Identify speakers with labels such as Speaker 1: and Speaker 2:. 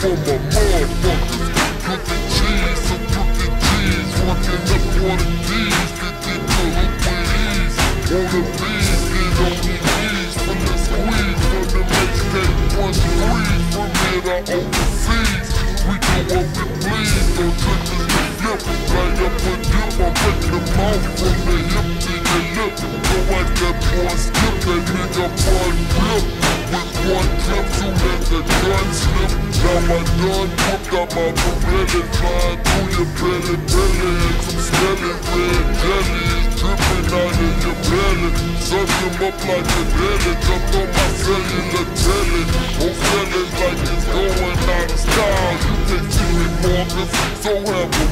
Speaker 1: for my motherfuckers. Put cheese, so put cheese. Working up for to the employees. Wanna be, get on the knees. From the squeeze, from the mixtape, one squeeze. From it, I overseas. We go up and bleed, don't trick us to flip. Right up and dip, I'm taking mouth from the hip to the lip. go at that one skip, that nigga one grip with one cup to let the gun slip Now my gun hooked up my beretta Flying through your belly. belly And some smelling red jelly is dripping out of your belly Suck him up like a belly Jumped on my cellular telly I'm feeling like it's going out of style You can feel it more, so have a